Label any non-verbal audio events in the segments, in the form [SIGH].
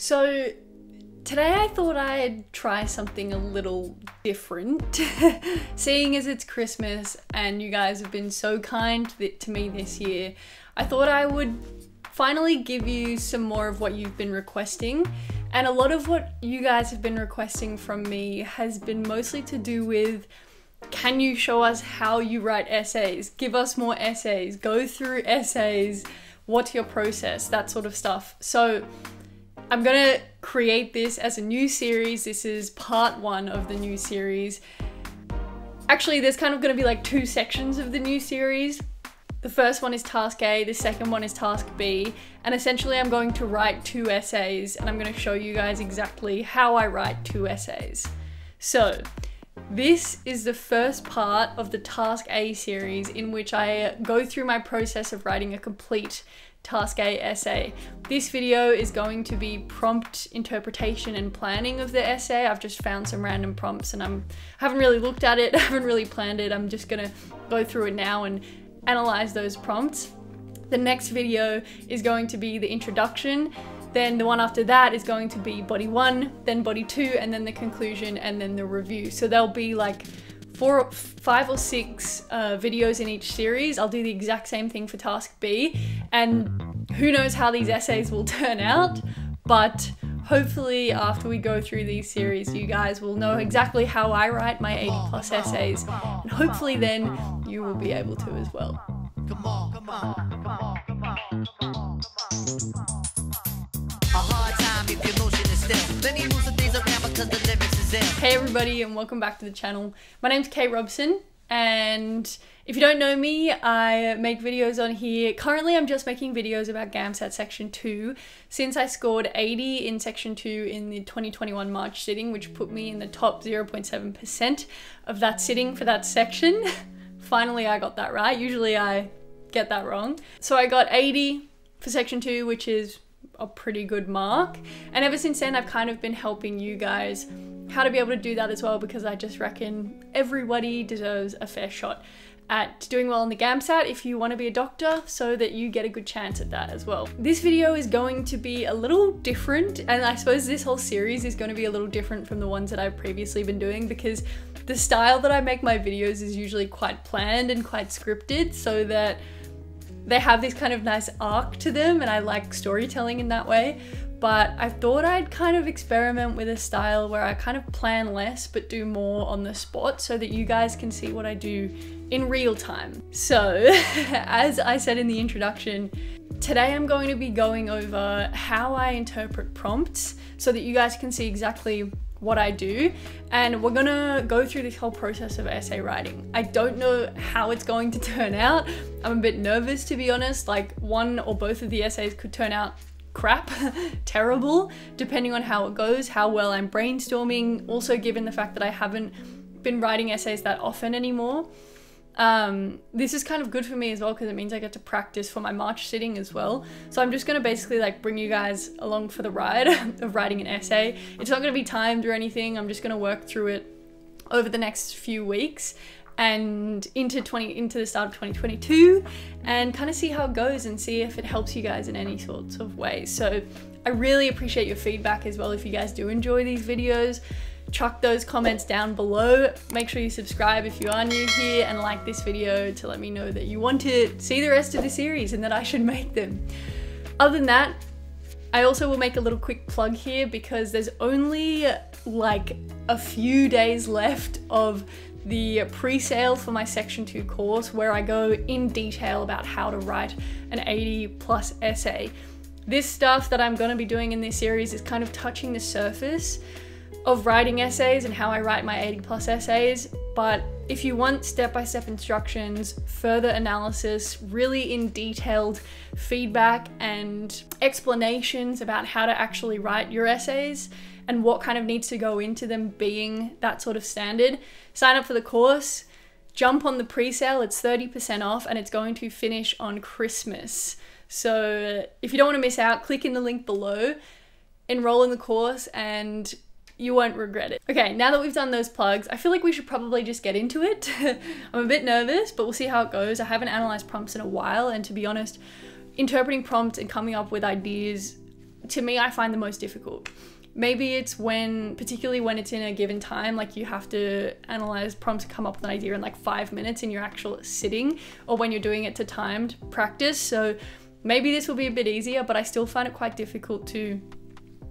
So today I thought I'd try something a little different. [LAUGHS] Seeing as it's Christmas and you guys have been so kind to me this year, I thought I would finally give you some more of what you've been requesting. And a lot of what you guys have been requesting from me has been mostly to do with can you show us how you write essays? Give us more essays, go through essays, what's your process, that sort of stuff. So I'm gonna create this as a new series. This is part one of the new series. Actually, there's kind of gonna be like two sections of the new series. The first one is task A, the second one is task B, and essentially I'm going to write two essays and I'm to show you guys exactly how I write two essays. So, this is the first part of the Task A series in which I go through my process of writing a complete Task A essay. This video is going to be prompt interpretation and planning of the essay. I've just found some random prompts and I'm haven't really looked at it, [LAUGHS] haven't really planned it. I'm just gonna go through it now and analyze those prompts. The next video is going to be the introduction. Then the one after that is going to be body one, then body two, and then the conclusion, and then the review. So there'll be like four, five or six uh, videos in each series. I'll do the exact same thing for task B, and who knows how these essays will [LAUGHS] turn out, but hopefully after we go through these series, you guys will know exactly how I write my 80 plus essays, and hopefully then you will be able to as well. Come on, come on, come on, Hey everybody and welcome back to the channel. My name's Kate Robson and if you don't know me, I make videos on here. Currently I'm just making videos about GAMSAT Section 2 since I scored 80 in Section 2 in the 2021 March sitting which put me in the top 0.7% of that sitting for that section. [LAUGHS] Finally I got that right. Usually I get that wrong. So I got 80 for Section 2 which is a pretty good mark and ever since then I've kind of been helping you guys how to be able to do that as well because I just reckon everybody deserves a fair shot at doing well in the GAMSAT if you want to be a doctor so that you get a good chance at that as well. This video is going to be a little different and I suppose this whole series is going to be a little different from the ones that I've previously been doing because the style that I make my videos is usually quite planned and quite scripted so that they have this kind of nice arc to them and I like storytelling in that way but I thought I'd kind of experiment with a style where I kind of plan less but do more on the spot so that you guys can see what I do in real time. So, [LAUGHS] as I said in the introduction, today I'm going to be going over how I interpret prompts so that you guys can see exactly what I do and we're gonna go through this whole process of essay writing. I don't know how it's going to [LAUGHS] turn out. I'm a bit nervous to be honest, like one or both of the essays could turn out crap, [LAUGHS] terrible, depending on how it goes, how well I'm brainstorming. Also, given the fact that I haven't been writing essays that often anymore. Um, this is kind of good for me as well because it means I get to practice for my March sitting as well. So I'm just going to basically like bring you guys along for the ride [LAUGHS] of writing an essay. It's not going to be timed or anything. I'm just going to work through it over the next few weeks and into 20 into the start of 2022 and kind of see how it goes and see if it helps you guys in any sorts of ways. So I really appreciate your feedback as well if you guys do enjoy these videos. Chuck those comments down below. Make sure you subscribe if you are new here and like this video to let me know that you want to see the rest of the series and that I should [LAUGHS] make them. Other than that, I also will make a little quick plug here because there's only like a few days left of the pre-sale for my section 2 course where I go in detail about how to write an 80 plus essay. This stuff that I'm going to be doing in this series is kind of touching the surface of writing essays and how I write my 80 plus essays, but if you want step-by-step -step instructions, further analysis, really in detailed feedback and explanations about how to actually write your essays and what kind of needs to go into them being that sort of standard, sign up for the course, jump on the pre-sale, it's 30% off and it's going to finish on Christmas. So if you don't want to miss out, click in the link below, enroll in the course and you won't regret it. Okay, now that we've done those plugs, I feel like we should probably just get into it. [LAUGHS] I'm a bit nervous, but we'll see how it goes. I haven't analyzed prompts in a while, and to be honest, interpreting prompts and coming up with ideas to me I find the most difficult. Maybe it's when, particularly when it's in a given time, like you have to analyze prompts, come up with an idea in like five minutes in your actual sitting, or when you're doing it to timed practice. So maybe this will be a bit easier, but I still find it quite difficult to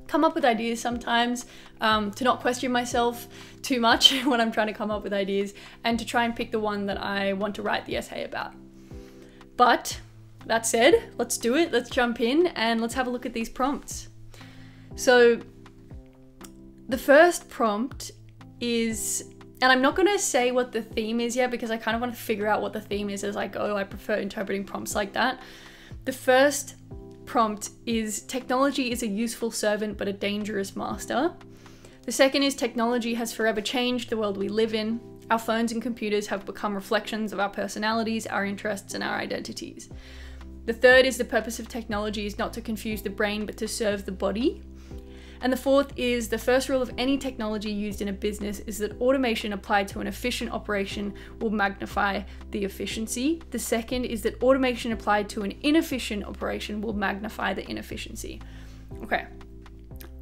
come up with ideas sometimes, um, to not question myself too much [LAUGHS] when I'm trying to come up with ideas, and to try and pick the one that I want to write the essay about. But that said, let's do it, let's jump in, and let's have a look at these prompts. So, the first prompt is and I'm not going to say what the theme is yet because I kind of want to figure out what the theme is as I go. I prefer interpreting prompts like that. The first prompt is technology is a useful servant but a dangerous master. The second is technology has forever changed the world we live in. Our phones and computers have become reflections of our personalities, our interests, and our identities. The third is the purpose of technology is not to confuse the brain but to serve the body. And the fourth is the first rule of any technology used in a business is that automation applied to an efficient operation will magnify the efficiency. The second is that automation applied to an inefficient operation will magnify the inefficiency. Okay.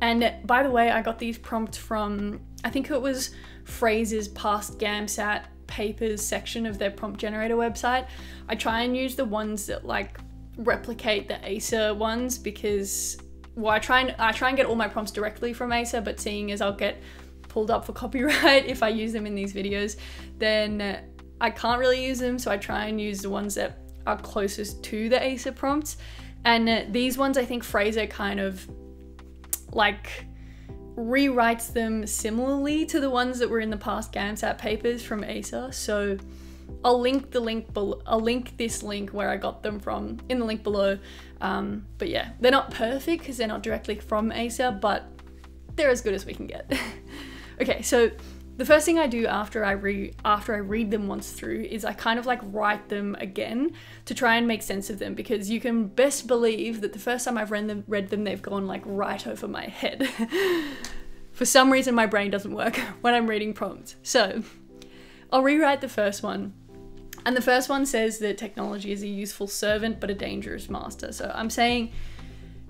And by the way, I got these prompts from, I think it was Fraser's past GAMSAT papers section of their prompt generator website. I try and use the ones that like replicate the ACER ones because well, I try and I try and get all my prompts directly from ACER, but seeing as I'll get pulled up for copyright [LAUGHS] if I use them in these videos, then I can't really use them. So I try and use the ones that are closest to the ACER prompts. And uh, these ones, I think Fraser kind of like rewrites them similarly to the ones that were in the past GAMSAT papers from ACER. So I'll link the link below. I'll link this link where I got them from in the link below. Um, but yeah, they're not perfect because they're not directly from ACER, but they're as good as we can get. [LAUGHS] okay, so the first thing I do after I read after I read them once through is I kind of like write them again to try and make sense of them because you can best believe that the first time I've read them, read them they've gone like right over my [LAUGHS] head. [LAUGHS] For some reason, my brain doesn't work when I'm reading prompts. So I'll rewrite the first one and the first one says that technology is a useful servant but a dangerous master. So I'm saying,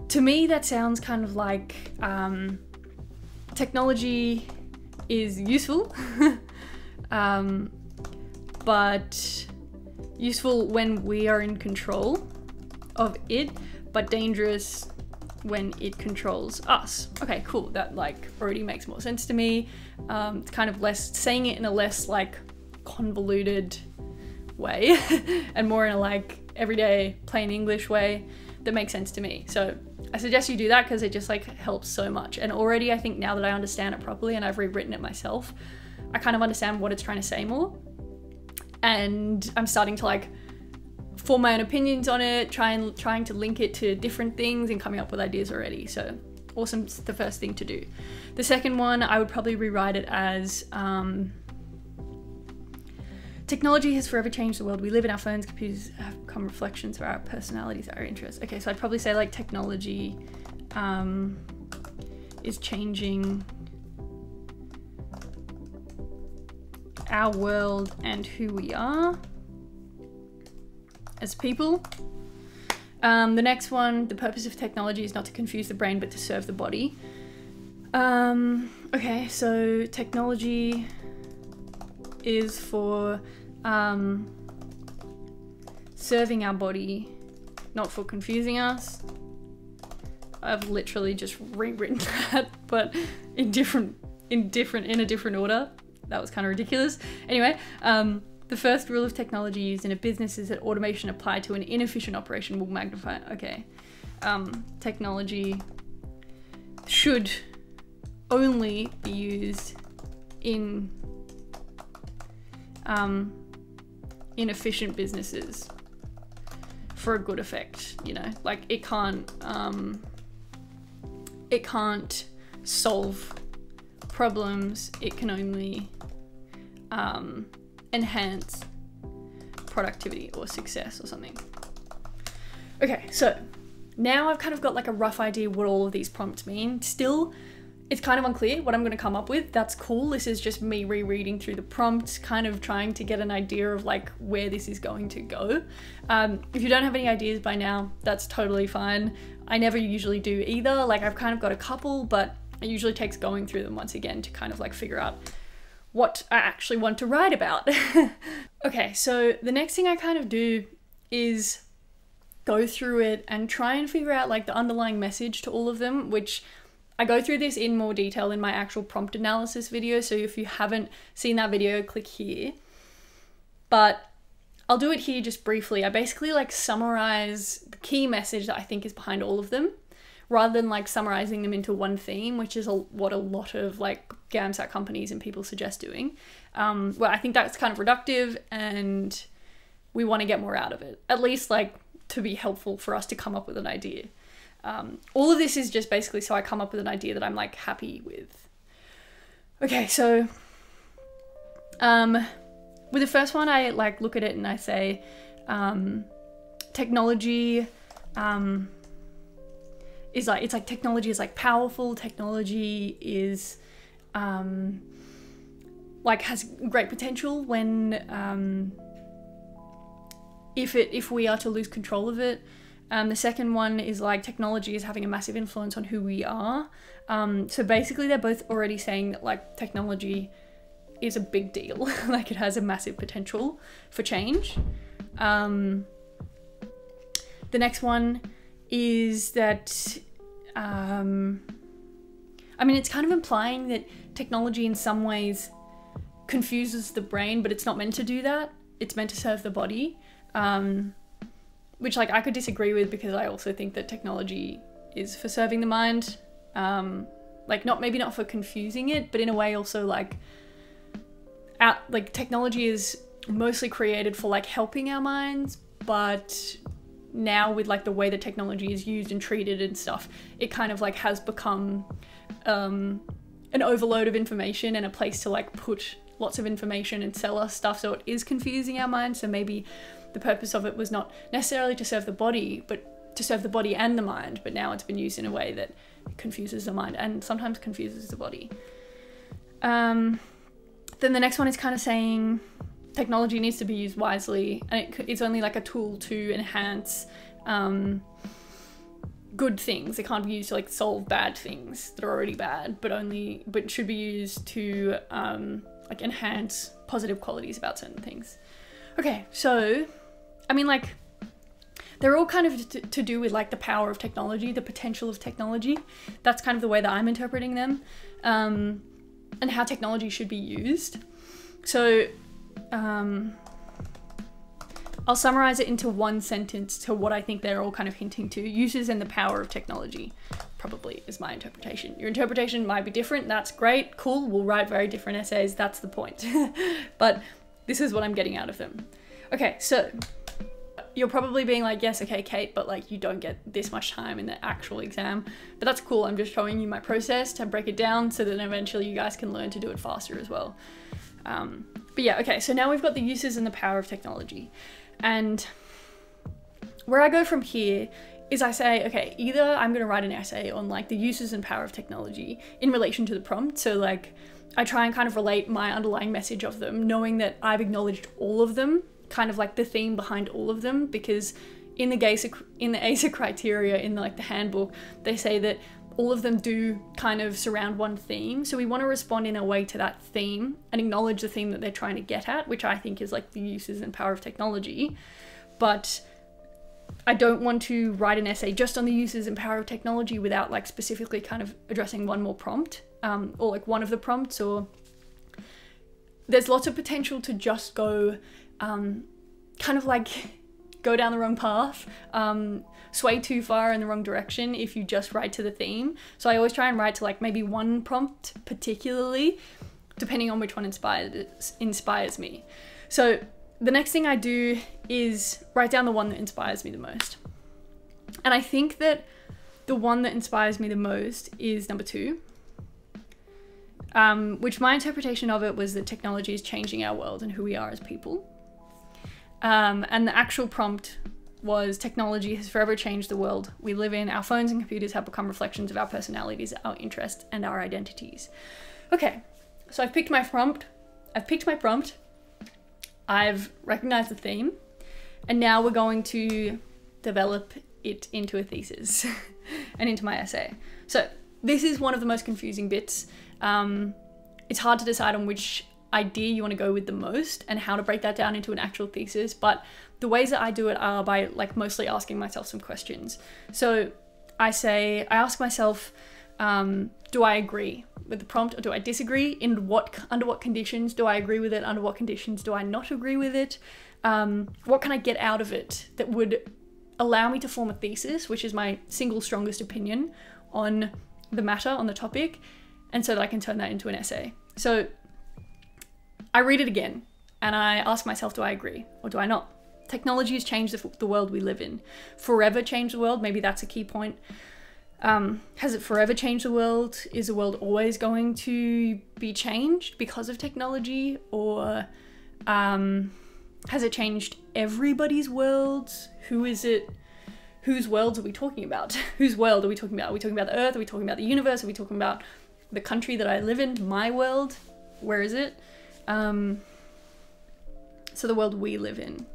to me, that sounds kind of like um, technology is useful, [LAUGHS] um, but useful when we are in control of it, but dangerous when it controls us. Okay, cool. That like already makes more sense to me. Um, it's kind of less saying it in a less like convoluted way [LAUGHS] and more in a like everyday plain English way that makes sense to me. So I suggest you do that because it just like helps so much. And already I think now that I understand it properly and I've rewritten it myself, I kind of understand what it's trying to say more. And I'm starting to like form my own opinions on it, try and trying to link it to different things and coming up with ideas already. So awesome, the first thing to do. The second one, I would probably rewrite it as um, Technology has forever changed the world we live in. Our phones, computers have become reflections of our personalities, our interests. Okay, so I'd probably say like technology um, is changing our world and who we are as people. Um, the next one, the purpose of technology is not to confuse the brain but to serve the body. Um, okay, so technology is for um, serving our body, not for confusing us. I've literally just rewritten [LAUGHS] that, but in different, in different, in a different order. That was kind of ridiculous. Anyway, um, the first rule of technology used in a business is that automation applied to an inefficient operation will magnify. Okay, um, technology should only be used in um, inefficient businesses for a good effect, you know? Like it can't um it can't solve problems. It can only um enhance productivity or success or something. Okay, so now I've kind of got like a rough idea what all of these prompts mean. Still, it's kind of unclear what I'm going to come up with. That's cool. This is just me rereading through the prompts, kind of trying to get an idea of like where this is going to go. Um, if you don't have any ideas by now, that's totally fine. I never usually do either. Like I've kind of got a couple, but it usually takes going through them once again to kind of like figure out what I actually want to write about. [LAUGHS] okay, so the next thing I kind of do is go through it and try and figure out like the underlying message to all of them, which I go through this in more detail in my actual prompt analysis video. So if you haven't seen that video, click here. But I'll do it here just briefly. I basically like summarize the key message that I think is behind all of them rather than like summarizing them into one theme, which is a, what a lot of like GAMSAT companies and people suggest doing. Um, well, I think that's kind of reductive and we want to get more out of it, at least like to be helpful for us to come up with an idea. Um, all of this is just basically so I come up with an idea that I'm like happy with. Okay, so um, with the first one, I like look at it and I say, um, technology um, is like it's like technology is like powerful. Technology is um, like has great potential when um, if it if we are to lose control of it. Um, the second one is like technology is having a massive influence on who we are. Um, so basically, they're both already saying that like technology is a big deal, [LAUGHS] like it has a massive potential for change. Um, the next one is that, um, I mean, it's kind of implying that technology in some ways confuses the brain, but it's not meant to do that. It's meant to serve the body. Um, which like I could disagree with because I also think that technology is for serving the mind. Um, like not maybe not for confusing it, but in a way also like out like technology is mostly created for like helping our minds, but now with like the way the technology is used and treated and stuff, it kind of like has become um, an overload of information and a place to like put lots of information and sell us stuff. So it is confusing our mind. So maybe the purpose of it was not necessarily to serve the body, but to serve the body and the mind. But now it's been used in a way that confuses the mind and sometimes confuses the body. Um, then the next one is kind of saying technology needs to be used wisely, and it, it's only like a tool to enhance um, good things. It can't be used to like solve bad things that are already bad, but only but should be used to um, like enhance positive qualities about certain things. Okay, so I mean, like, they're all kind of to, to do with like the power of technology, the potential of technology. That's kind of the way that I'm interpreting them, um, and how technology should be used. So, um, I'll summarize it into one sentence to what I think they're all kind of hinting to uses and the power of technology, probably is my interpretation. Your interpretation might be different. That's great. Cool. We'll write very different essays. That's the point. [LAUGHS] but this is what I'm getting out of them. Okay, so you're probably being like, yes, okay, Kate, but like you don't get this much time in the actual exam. But that's cool. I'm just showing you my process to break it down so that eventually you guys can learn to do it faster as well. Um, but yeah, okay, so now we've got the uses and the power of technology. And where I go from here is I say, okay, either I'm going to write an essay on like the uses and power of technology in relation to the prompt. So like I try and kind of relate my underlying message of them, knowing that I've acknowledged all of them kind of like the theme behind all of them because in the ACER, in the ACER criteria in like the handbook they say that all of them do kind of surround one theme. So we want to respond in a way to that theme and acknowledge the theme that they're trying to get at which I think is like the uses and power of technology. But I don't want to write an essay just on the uses and power of technology without like specifically kind of addressing one more prompt um, or like one of the prompts or there's lots of potential to just go um, kind of like go down the wrong path, um, sway too far in the wrong direction if you just write to the theme. So I always try and write to like maybe one prompt particularly, depending on which one inspired inspires me. So the next thing I do is write down the one that inspires me the most. And I think that the one that inspires me the most is number two, um, which my interpretation of it was that technology is changing our world and who we are as people. Um, and the actual prompt was technology has forever changed the world we live in. Our phones and computers have become reflections of our personalities, our interests, and our identities. Okay, so I've picked my prompt. I've picked my prompt. I've recognized the theme. And now we're going to develop it into a thesis. [LAUGHS] and into my essay. So this is one of the most confusing bits. Um, it's hard to decide on which idea you want to go with the most and how to break that down into an actual thesis, but the ways that I do it are by like mostly asking myself some questions. So I say, I ask myself, um, do I agree with the prompt or do I disagree? In what under what conditions do I agree with it? Under what conditions do I not agree with it? Um, what can I get out of it that would allow me to form a thesis, which is my single strongest opinion on the matter, on the topic, and so that I can turn that into an essay. So I read it again and I ask myself, do I agree or do I not? Technology has changed the, the world we live in. Forever changed the world, maybe that's a key point. Um, has it forever changed the world? Is the world always going to be changed because of technology? Or um, has it changed everybody's worlds? Who is it? Whose worlds are we talking about? [LAUGHS] Whose world are we talking about? Are we talking about the Earth? Are we talking about the universe? Are we talking about the country that I live in? My world? Where is it? Um, so the world we live in.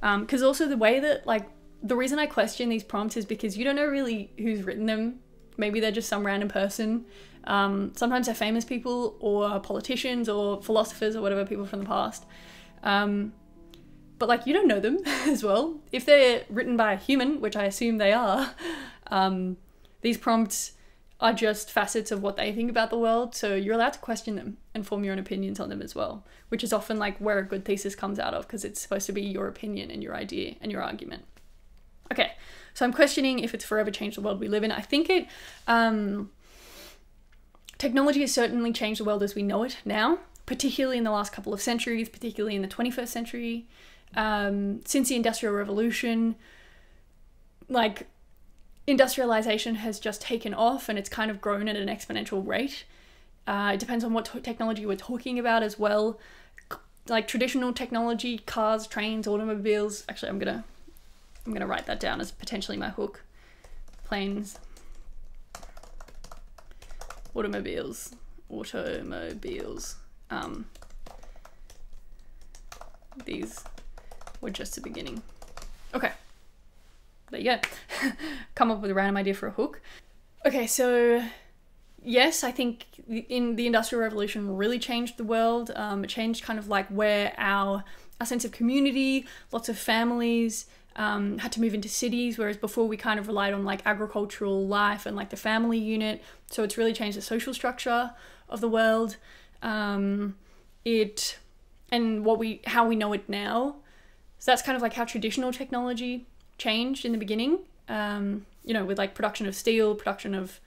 Because um, also the way that like the reason I question these prompts is because you don't know really who's written them. Maybe they're just some random person. Um, sometimes they're famous people or politicians or philosophers or whatever people from the past. Um, but like you don't know them [LAUGHS] as well. If they're written by a human, which I assume they are, [LAUGHS] um, these prompts are just facets of what they think about the world. So you're allowed to question them and form your own opinions on them as well, which is often like where a good thesis comes out of because it's supposed to be your opinion and your idea and your argument. Okay, so I'm questioning if it's forever changed the world we live in. I think it, um, technology has certainly changed the world as we know it now, particularly in the last couple of centuries, particularly in the 21st century. Um, since the Industrial Revolution, like industrialization has just taken off and it's kind of grown at an exponential rate. Uh, it depends on what technology we're talking about as well. Like traditional technology, cars, trains, automobiles. Actually, I'm gonna I'm gonna write that down as potentially my hook. Planes, automobiles, automobiles. Um, these were just the beginning. Okay there you go. Come up with a random idea for a hook. Okay, so yes, I think in the Industrial Revolution really changed the world. Um, it changed kind of like where our our sense of community, lots of families um, had to move into cities, whereas before we kind of relied on like agricultural life and like the family unit. So it's really changed the social structure of the world. Um, it and what we how we know it now. So that's kind of like how traditional technology changed in the beginning. Um, you know, with like production of steel, production of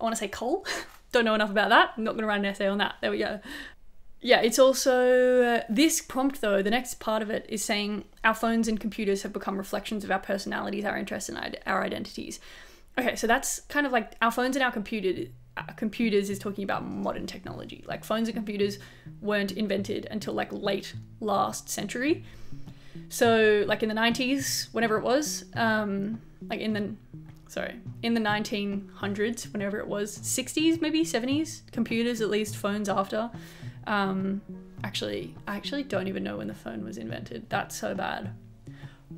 I want to say coal. [LAUGHS] Don't know enough about that. I'm not going to write an essay on that. There we go. Yeah, it's also uh, this prompt though. The next part of it is saying our phones and computers have become reflections of our personalities, our interests, and our identities. Okay, so that's kind of like our phones and our computer uh, computers is talking about modern technology. Like phones and computers weren't invented until like late last century. So, like in the 90s, whenever it was, um, like in the, sorry, in the 1900s, whenever it was, 60s maybe, 70s, computers at least, phones after. Um, actually, I actually don't even know when the phone was invented. That's so bad.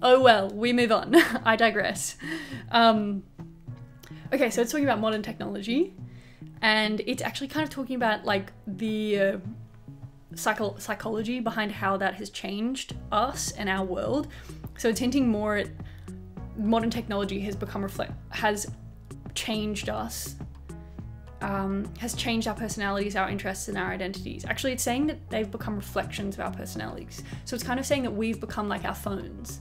Oh well, we move on. [LAUGHS] I digress. Um, okay, so it's talking about modern technology, and it's actually kind of talking about like the uh, psycho- psychology behind how that has changed us and our world. So it's hinting more at modern technology has become reflect has changed us um, has changed our personalities, our interests, and our identities. Actually, it's saying that they've become reflections of our personalities. So it's kind of saying that we've become like our phones.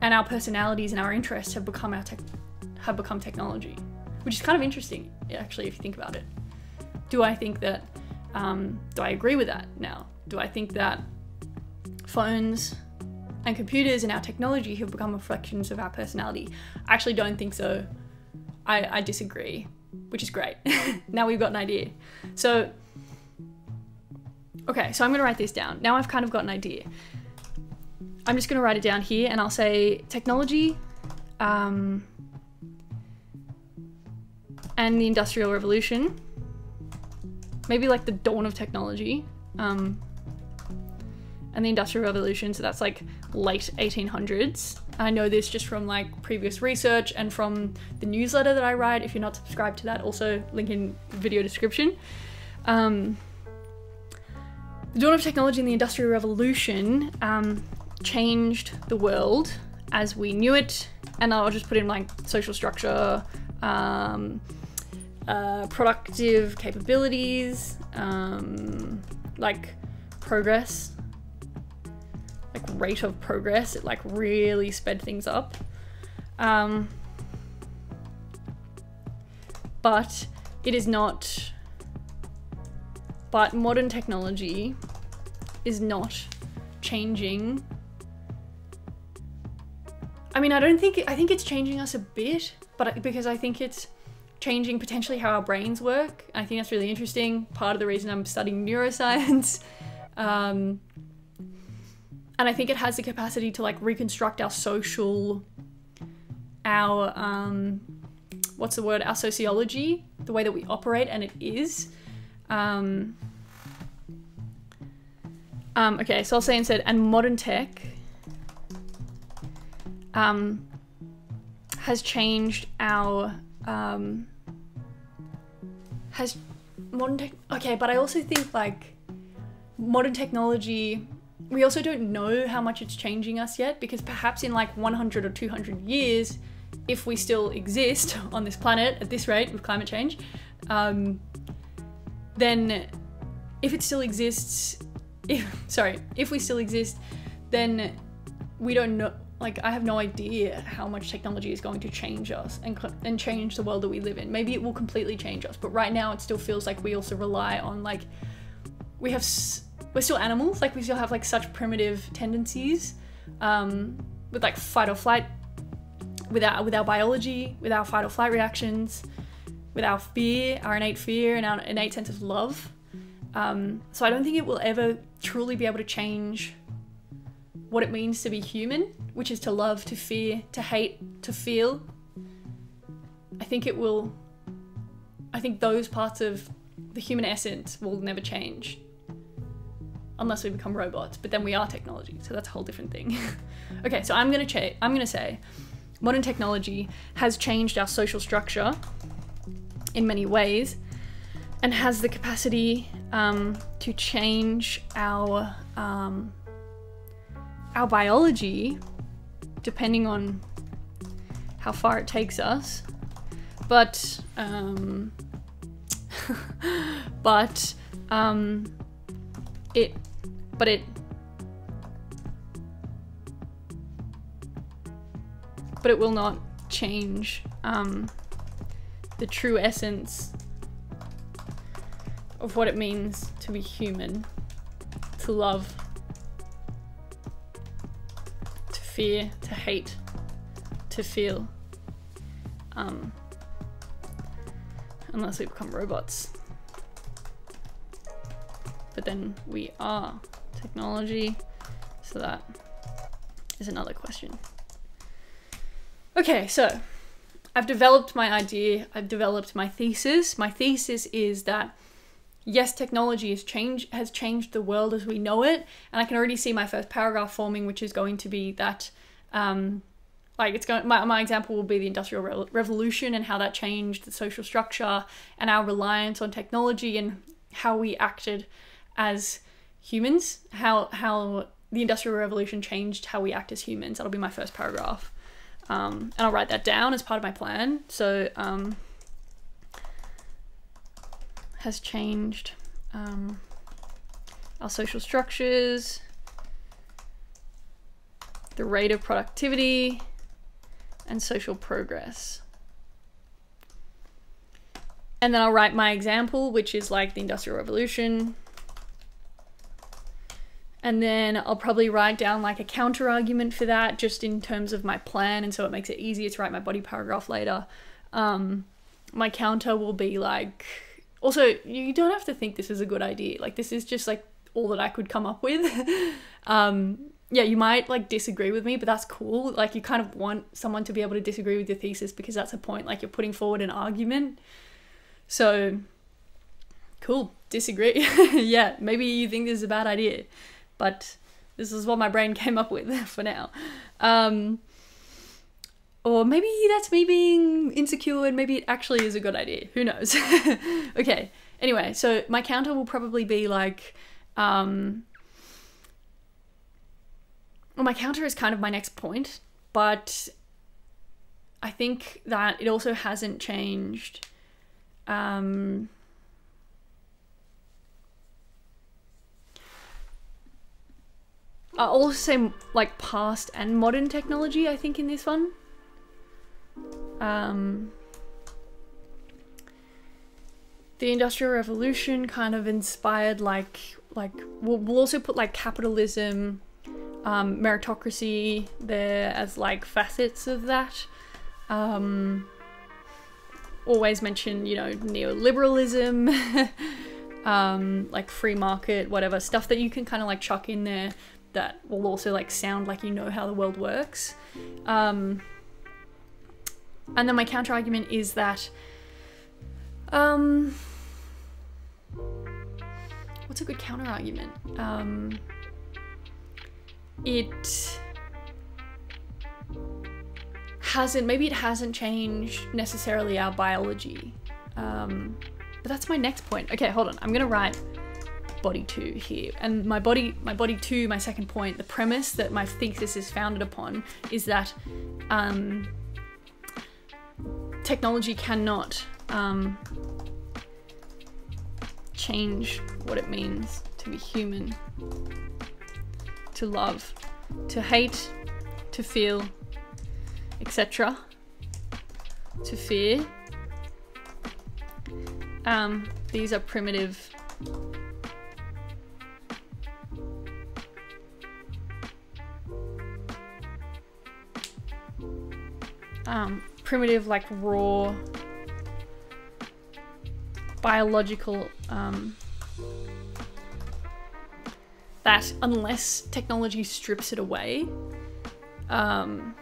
And our personalities and our interests have become our tech have become technology. Which is kind of interesting, actually, if you think about it. Do I think that um, do I agree with that now? Do I think that phones and computers and our technology have become reflections of our personality? I actually don't think so. I, I disagree, which is great. [LAUGHS] now we've got an idea. So, okay, so I'm going to write this down. Now I've kind of got an idea. I'm just going to write it down here and I'll say technology um, and the Industrial Revolution maybe like the dawn of technology um, and the Industrial Revolution. So that's like late 1800s. I know this just from like previous research and from the newsletter that I write. If you're not subscribed to that, also link in video description. Um, the dawn of technology and the Industrial Revolution um, changed the world as we knew it, and I'll just put in like social structure, um, uh, productive capabilities, um, like progress, like rate of progress. It like really sped things up. Um, but it is not. But modern technology is not changing. I mean, I don't think I think it's changing us a bit, but because I think it's changing potentially how our brains work. I think that's really interesting. Part of the reason I'm studying neuroscience. [LAUGHS] Um, and I think it has the capacity to like reconstruct our social, our, um, what's the word, our sociology, the way that we operate, and it is. Um, um, okay, so I'll say instead, and modern tech um, has changed our um, has modern. Okay, but I also think like modern technology. We also don't know how much it's changing us yet because perhaps in like 100 or 200 years, if we still exist [LAUGHS] on this planet at this rate with climate change, um, then if it still exists, if, [LAUGHS] sorry, if we still exist, then we don't know like I have no idea how much technology is going to change us and and change the world that we live in. Maybe it will completely change us, but right now it still feels like we also rely on like we have we're still animals, like we still have like such primitive tendencies um, with like fight or flight, with our with our biology, with our fight or flight reactions, with our fear, our innate fear, and our innate sense of love. Um, so I don't think it will ever truly be able to change what it means to be human, which is to love, to fear, to hate, to feel. I think it will. I think those parts of the human essence will never change unless we become robots, but then we are technology, so that's a whole different thing. [LAUGHS] okay, so I'm gonna cha- I'm gonna say modern technology has changed our social structure in many ways and has the capacity um, to change our um, our biology, depending on how far it takes us. But, um, [LAUGHS] but, um, it, but it, but it will not change, um, the true essence of what it means to be human, to love fear, to hate, to feel. Um, unless we become robots. But then we are technology, so that is another question. Okay, so I've developed my idea, I've developed my thesis. My thesis is that yes, technology has changed has changed the world as we know it, and I can already see my first paragraph forming, which is going to be that. Um, like it's going my, my example will be the industrial re- revolution and how that changed the social structure and our reliance on technology and how we acted as humans how how the industrial revolution changed how we act as humans. That'll be my first paragraph. Um, and i'll write that down as part of my plan. So um, has changed um, our social structures, the rate of productivity, and social progress. And then I'll write my example, which is like the Industrial Revolution. And then I'll probably write down like a counter argument for that, just in terms of my plan, and so it makes it easier to write my body paragraph later. Um, my counter will be like also, you don't have to think this is a good idea. Like this is just like all that I could come up with. [LAUGHS] um, yeah, you might like disagree with me, but that's cool. Like you kind of want someone to be able to disagree with your thesis because that's a point. Like you're putting forward an argument. So cool, disagree. [LAUGHS] yeah, maybe you think this is a bad idea, but this is what my brain [LAUGHS] came up with for now. Um, Or maybe that's me being insecure and maybe it actually is a good idea. Who knows? [LAUGHS] okay. Anyway, so my counter will probably be like, um, well, my counter is kind of my next point, but I think that it also hasn't changed. Um, I'll also say like past and modern technology, I think, in this one. Um, the Industrial Revolution kind of inspired like like we'll, we'll also put like capitalism, um, meritocracy there as like facets of that. Um, always mention you know neoliberalism, [LAUGHS] um, like free market, whatever stuff that you can kind of like chuck in there that will also like sound like you know how the world works. Um, and then my counter argument is that um, what's a good counter argument? Um, it hasn't maybe it hasn't changed necessarily our biology. Um, but that's my next point. Okay, hold on. I'm gonna write body two here. And my body, my body two, my second point, the premise that my thesis is founded upon is that um, technology cannot um, change what it means to be human, to love, to hate, to feel, etc., to fear. Um, these are primitive um, primitive, like raw, biological, um, that unless technology strips it away, um,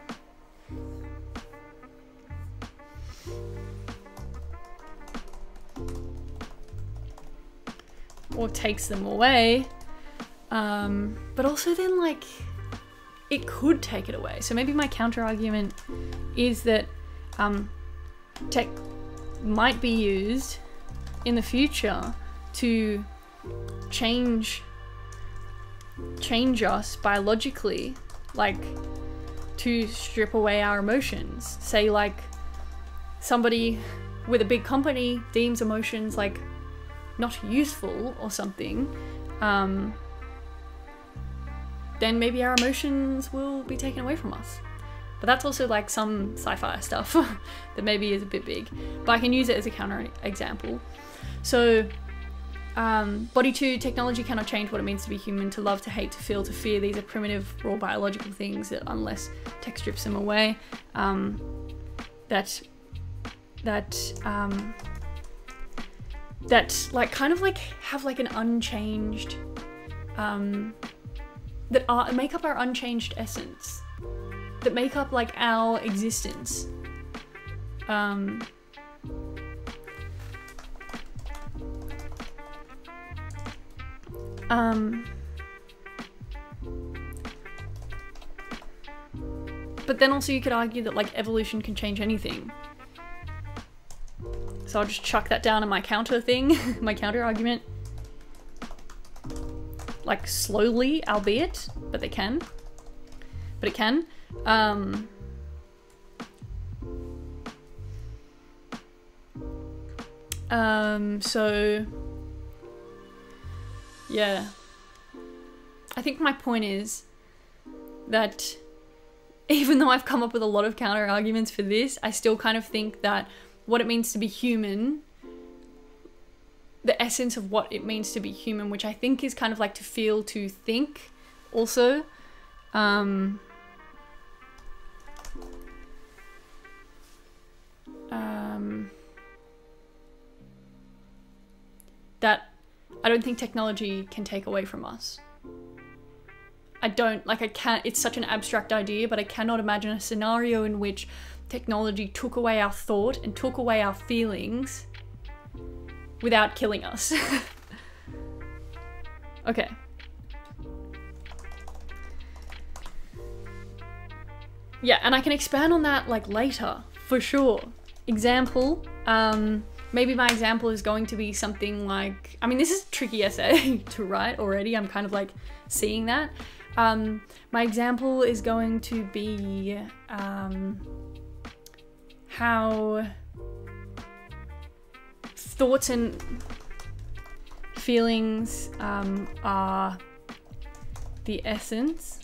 or takes them away, um, but also then like it could take it away. So maybe my counter argument is that um, tech might be used in the future to change change us biologically like to strip away our emotions say like somebody with a big company deems emotions like not useful or something um, then maybe our emotions will be taken away from us. But that's also like some sci-fi stuff [LAUGHS] that maybe is a bit big. But I can use it as a counter example. So um, body 2, technology cannot change what it means to be human, to love, to hate, to feel, to fear. These are primitive, raw biological things that unless tech strips them away, um, that, that, um, that like kind of like have like an unchanged um, that are make up our unchanged essence, that make up like our existence. Um, um, but then also you could argue that like evolution can change anything. So I'll just chuck that down in my counter thing, [LAUGHS] my counter argument like slowly, albeit, but they can. But it can. Um, um, so, yeah. I think my point is that [LAUGHS] even though I've come up with a lot of counter arguments for this, I still kind of think that what it means to be human the essence of what it means to be human, which I think is kind of like to feel, to think, also. Um, that I don't think technology can take away from us. I don't, like, I can't, it's such an abstract idea, but I cannot imagine a scenario in which technology took away our thought and took away our feelings without killing us. [LAUGHS] okay. yeah, and I can expand on that like later for sure. Example, um, maybe my example is going to be something like, I mean, this is tricky essay [LAUGHS] to write already. I'm kind of like seeing that. Um, my example is going to be um, how thoughts and feelings um, are the essence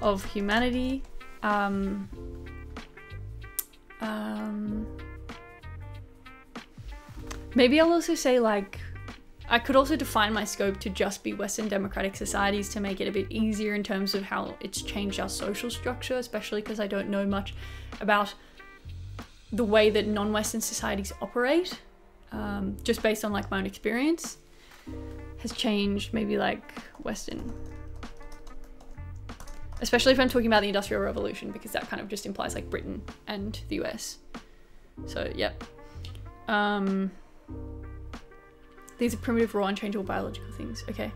of humanity. Um, um, maybe I'll also say like I could also define my scope to just be Western democratic societies to make it a bit easier in terms of how it's changed our social structure, especially because I don't know much about the way that non-Western societies operate, um, just based on like my own experience, has changed maybe like Western especially if I'm talking about the Industrial Revolution, because that kind of just implies like Britain and the US. So, yep. Um, these are primitive, raw, unchangeable biological things. Okay.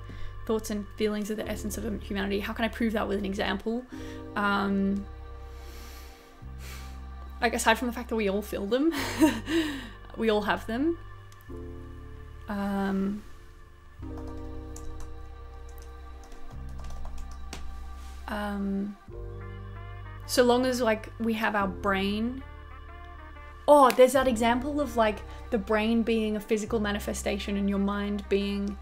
Thoughts and feelings are the essence of humanity. How can I prove that with an example? Um, like, aside from the fact that we all feel them, [LAUGHS] we all have them. Um, um, so long as like we have our brain oh there's that example of like the brain being a physical manifestation and your mind being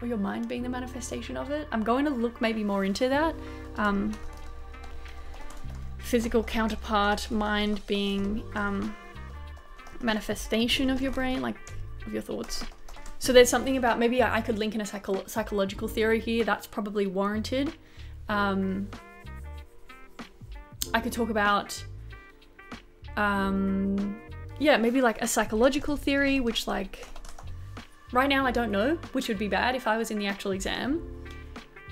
or your mind being the manifestation of it. I'm going to look maybe more into that. Um, physical counterpart mind being um, manifestation of your brain like of your thoughts. So there's something about maybe I could link in a psycho psychological theory here that's probably warranted. Um, I could talk about, um, yeah, maybe like a psychological theory, which like right now I don't know, which would be bad if I was in the actual exam.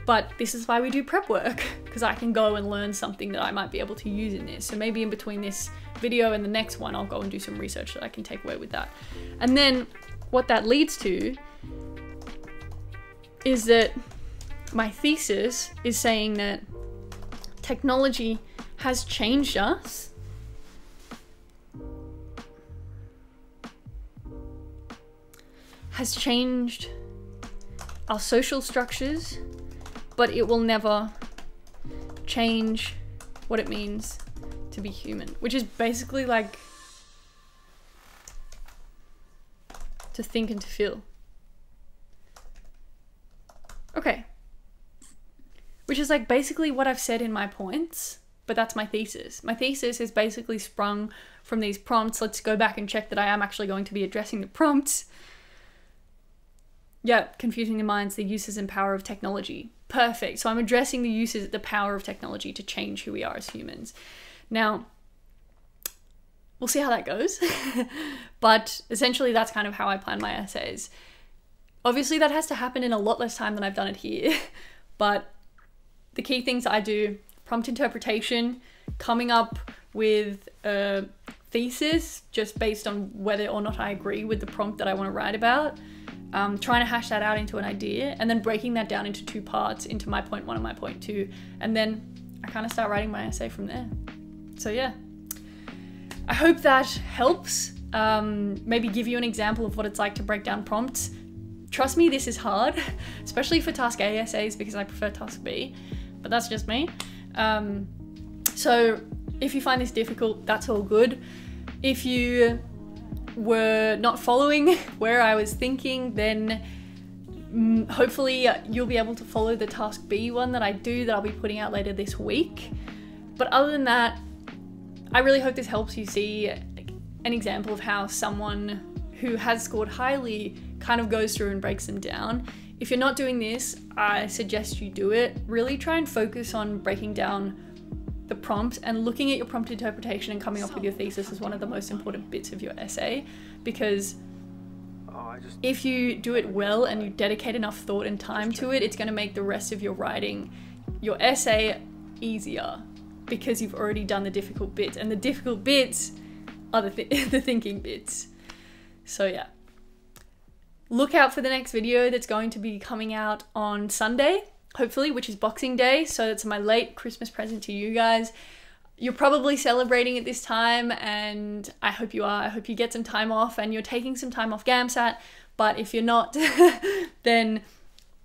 But this is why we do prep work, [LAUGHS] because I can go and learn something that I might be able to use in this. So maybe in between this video and the next one, I'll go and do some research that I can take away with that. And then what that leads to is that my thesis is saying that technology has changed us. Has changed our social structures, but it will never change what it means to be human, which is basically like to think and to feel. Okay. Which is like basically what I've said in my points, but that's my thesis. My thesis is basically sprung from these prompts. Let's go back and check that I am actually going to be addressing the prompts. Yeah, confusing the minds, the uses and power of technology. Perfect. So I'm addressing the uses, the power of technology to change who we are as humans. Now, we'll see how that goes. [LAUGHS] but essentially, that's kind of how I plan my essays. Obviously, that has to happen in a lot less time than I've done it here. [LAUGHS] but the key things I do prompt interpretation, coming up with a thesis just based on whether or not I agree with the prompt that I want to write about. Um, trying to hash that out into an idea and then breaking that down into two parts into my point one and my point two. And then I kind of start writing my essay from there. So, yeah. I hope that helps. Um, maybe give you an example of what it's like to break down prompts. Trust me, this is hard, [LAUGHS] especially for task A essays because I prefer task B, but that's just me. Um, so if you find this difficult, that's all good. If you were not following [LAUGHS] where I was thinking, then mm, hopefully you'll be able to follow the task B one that I do that I'll be putting out later this week. But other than that, I really hope this helps you see an example of how someone who has scored highly kind of goes through and breaks them down. If you're not doing this, I suggest you do it. Really try and focus on breaking down the prompt and looking at your prompt interpretation and coming up with your thesis is one of the most important bits of your essay because oh, if you do it well and you dedicate enough thought and time to it, it's going to make the rest of your writing, your essay, easier because you've already done the difficult bits, and the difficult bits are the, th- [LAUGHS] the thinking bits. So, yeah. Look out for the next video that's going to be coming out on Sunday. Hopefully, which is Boxing Day. So it's my late Christmas present to you guys. You're probably celebrating at this time, and I hope you are. I hope you get some time off and you're taking some time off GAMSAT. But if you're not, then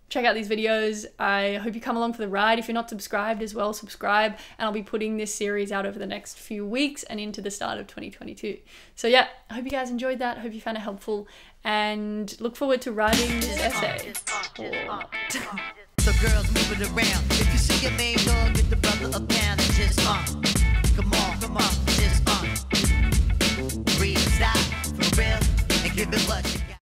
check out these videos. I hope you come along for the ride. If you're not subscribed as well, subscribe. And I'll be putting this series out over the next few weeks and into the start of 2022. So, yeah, I hope you guys enjoyed that. I hope you found it helpful. And look forward to writing this essay. So girls, move it around. If you see your main dog, get the brother a pound and just uh, Come on, come on, just uh, Breathe, stop, for real, and give it what you